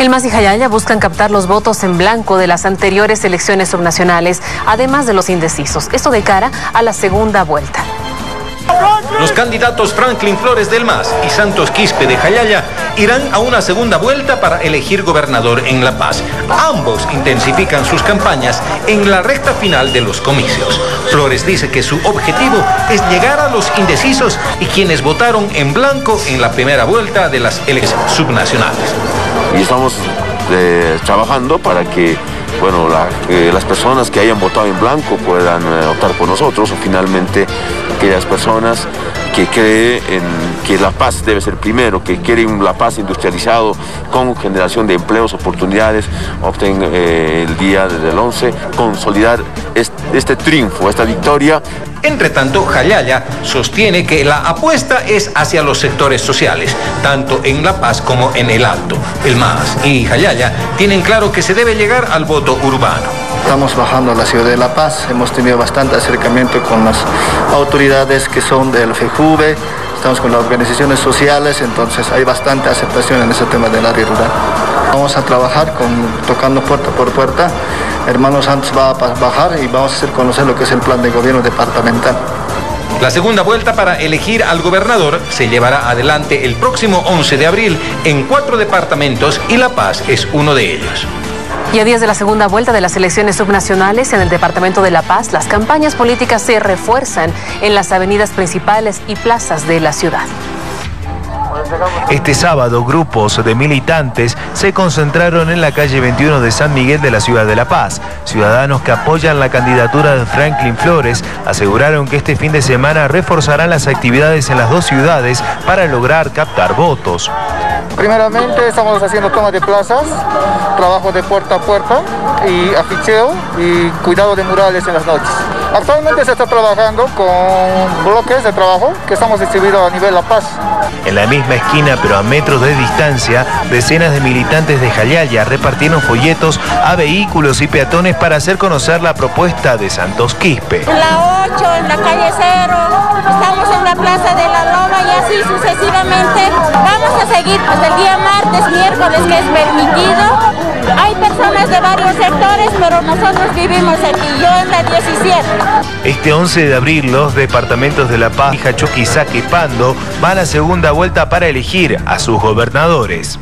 El MAS y Jayaya buscan captar los votos en blanco de las anteriores elecciones subnacionales, además de los indecisos. Esto de cara a la segunda vuelta. Los candidatos Franklin Flores del MAS y Santos Quispe de Jayaya irán a una segunda vuelta para elegir gobernador en La Paz. Ambos intensifican sus campañas en la recta final de los comicios. Flores dice que su objetivo es llegar a los indecisos y quienes votaron en blanco en la primera vuelta de las elecciones subnacionales. Y estamos eh, trabajando para que bueno, las personas que hayan votado en blanco puedan eh, optar por nosotros o finalmente aquellas personas que creen en que la paz debe ser primero, que quieren la paz industrializado con generación de empleos, oportunidades, opten eh, el día del 11, consolidar este triunfo, esta victoria entre tanto, Jayaya sostiene que la apuesta es hacia los sectores sociales, tanto en La Paz como en el Alto. El MAS y Jayaya tienen claro que se debe llegar al voto urbano. Estamos bajando a la ciudad de La Paz, hemos tenido bastante acercamiento con las autoridades que son del FEJUVE, estamos con las organizaciones sociales, entonces hay bastante aceptación en ese tema del área rural. Vamos a trabajar con, tocando puerta por puerta. Hermanos Santos va a bajar y vamos a hacer conocer lo que es el plan de gobierno departamental. La segunda vuelta para elegir al gobernador se llevará adelante el próximo 11 de abril en cuatro departamentos y La Paz es uno de ellos. Y a días de la segunda vuelta de las elecciones subnacionales en el departamento de La Paz, las campañas políticas se refuerzan en las avenidas principales y plazas de la ciudad. Este sábado, grupos de militantes se concentraron en la calle 21 de San Miguel de la ciudad de La Paz. Ciudadanos que apoyan la candidatura de Franklin Flores aseguraron que este fin de semana reforzarán las actividades en las dos ciudades para lograr captar votos. Primeramente estamos haciendo toma de plazas, trabajo de puerta a puerta y aficheo y cuidado de murales en las noches. Actualmente se está trabajando con bloques de trabajo que estamos distribuidos a nivel La Paz. En la misma esquina, pero a metros de distancia, decenas de militantes de Jayaya repartieron folletos a vehículos y peatones para hacer conocer la propuesta de Santos Quispe. En la 8, en la calle 0, estamos en la Plaza de la Loma y así sucesivamente. Vamos a seguir hasta el día martes, miércoles, que es permitido. Hay personas de varios sectores, pero nosotros vivimos aquí, yo en la 17. Este 11 de abril, los departamentos de La Paz, Jachoquizaque y Pando van a segunda vuelta para elegir a sus gobernadores.